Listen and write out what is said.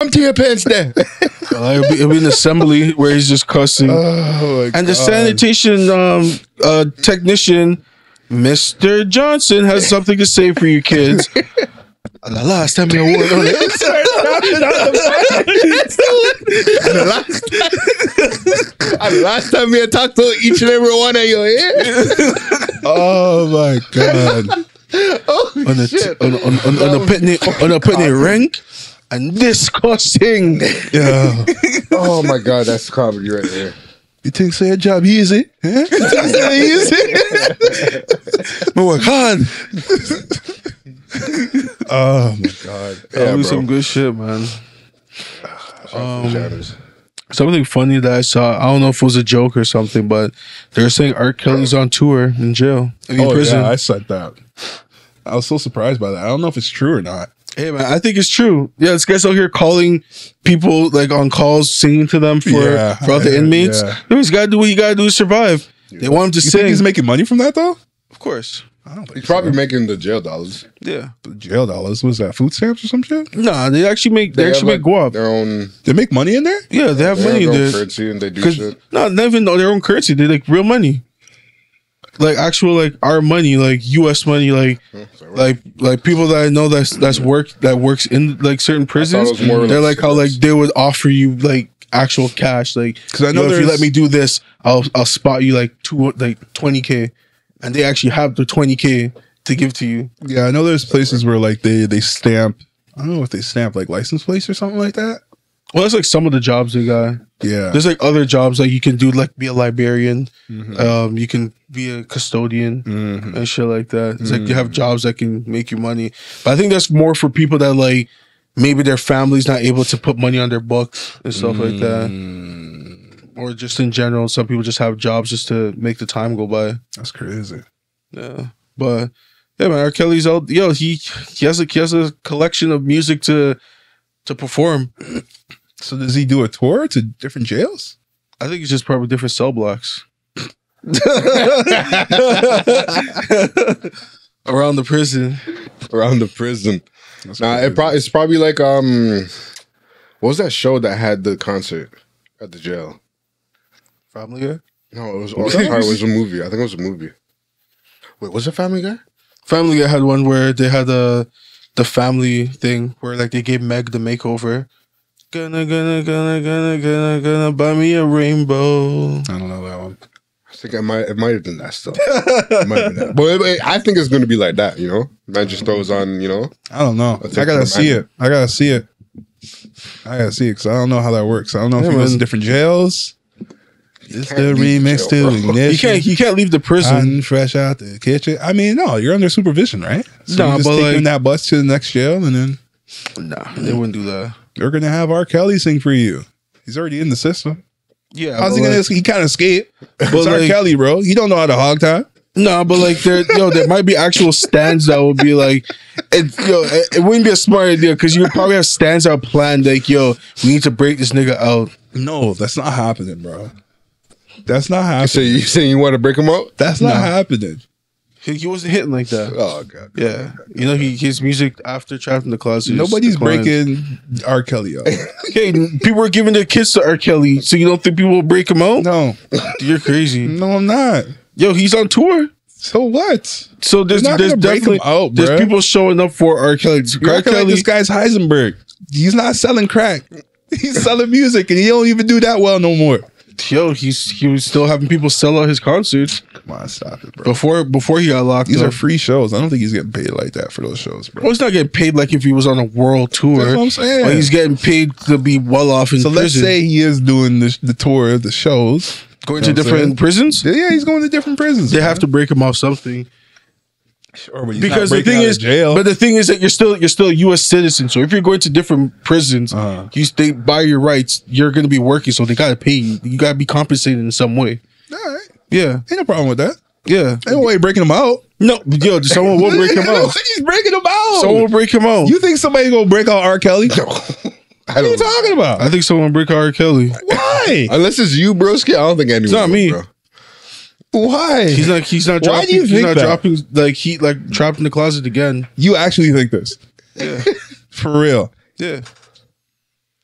Come to your pants there. Uh, it'll, be, it'll be an assembly where he's just cussing. Oh my and the sanitation um, uh, technician, Mr. Johnson, has something to say for you kids. the last time you award on it. The last, the last time we talked to each and every one of you, yeah? Oh my god. Oh, on a, shit. on, on, on, on a picnic on a picnic ring and disgusting. Yeah. oh my god, that's comedy right there. You think say a job easy? Huh? You think say easy? but work hard. oh my god. that Yeah, was bro. some good shit, man. Um, Something funny that I saw. I don't know if it was a joke or something, but they're saying R. Kelly's on tour in jail in Oh prison. yeah, I said that. I was so surprised by that. I don't know if it's true or not. Hey man, I think it's true. Yeah, this guy's out here calling people like on calls, singing to them for Yeah, for all the yeah, inmates. yeah. Yo, he's got to do what he got to do to survive. They want him to You sing. think he's making money from that though? of course. I don't think He's probably making the jail dollars. Yeah. so. jail dollars. Was that food stamps or some shit? Nah, they actually make they, have, actually like, make guap. Their own, They make money in there? Yeah, they have they have money their own there. currency and they do Cause shit. no, not even their own currency. They like real money, like actual like our money, like U.S. money, like like like people that I know that's that's work that works in like certain prisons. They're like like how like they would offer you like actual cash, like because I know yo, if you let me do this, I'll I'll spot you like two like twenty k, and they actually have the twenty k to give to you. Yeah, I know there's places where like they they stamp. I don't know if they stamp like license plates or something like that. Well, that's like some of the jobs they got. Yeah. There's like other jobs like you can do like be a librarian, Mhm. um, you can be a custodian. Mhm. and shit like that. It's like you have jobs that can make you money. But I think that's more for people that like maybe their family's not able to put money on their books and stuff like that. Or just in general, some people just have jobs just to make the time go by. That's crazy. Yeah. But yeah, man, R. Kelly's out yo, he he has a he has a collection of music to to perform. So does he do a tour to different jails? I think it's just probably different cell blocks. Around the prison. around the prison. That's Nah, it pro- it's probably like um, what was that show that had the concert at the jail? Family Guy? No, it was. Or, sorry, it was a movie. I think it was a movie. Wait, was it Family Guy? Family Guy had one where they had the the family thing where like they gave Meg the makeover. Gonna gonna gonna gonna gonna gonna buy me a rainbow. I don't know that one. I think I might. It might have been that stuff. It might have been that. But it- it- I think it's going to be like that. You know, man just throws on. You know, I don't know. That's I gotta see it. I gotta see it. I gotta see it because I don't know how that works. I don't know if Yeah, he goes to different jails. It's can't the remix jail, to ignition. You can't you can't leave the prison. I'm fresh out the kitchen. I mean, no, you're under supervision, right? So Nah, you just but take like- that bus to the next jail, and then Nah, they wouldn't do that. You're gonna have R. Kelly sing for you. He's already in the system. Yeah, How's he gonna? like- He can't escape. It's R. like- Kelly, bro. He don't know how to hog tie. No, but like there, yo, there might be actual stands that would be like, it, yo, it, it wouldn't be a smart idea because you would probably have stands out planned like, yo, we need to break this nigga out. No, that's not happening, bro. That's not happening. so you saying you want to break him out? That's not happening. He, he wasn't hitting like that. Oh god. Yeah, you know, he his music after Trapped in the Closet. Nobody's breaking R. Kelly out. Okay, people are giving their kids to R. Kelly, so you don't think people will break him out? No, You're crazy. no, I'm not. Yo, he's on tour. So what? So there's there's definitely out, there's people showing up for R. Kelly. You're R. like Kelly, this guy's Heisenberg. He's not selling crack. He's selling music, and he don't even do that well no more. Yo, he's he was still having people sell out his concerts Come on, stop it, bro. before before he got locked These up. are free shows. I don't think he's getting paid like that for those shows, bro. well, he's not getting paid like if he was on a world tour. That's what I'm saying. But he's getting paid to be well off in So let's say he is doing the, the tour of the shows. going to know what I'm different saying? prisons. Yeah, he's going to different prisons. They have to break him off something. Sure, but he's because not the thing is, jail. but the thing is that you're still you're still a U.S. citizen. So if you're going to different prisons, Uh-huh. you stay by your rights. You're going to be working, so they got to pay you. You got to be compensated in some way. All right, Yeah, ain't no problem with that. yeah. Ain't no way breaking him out. No, yo, someone will break him out. way He's breaking him out. Someone will break him out. you think somebody gonna break out R. Kelly? I What are you talking about? I think someone will break out R. Kelly. Why? Unless it's you, broski. I don't think anyone. It's not will, me. Bro. Why? He's not. He's not Why dropping. do you he's think not that? dropping like he like trapped in the closet again. you actually think this? Yeah, For real? yeah.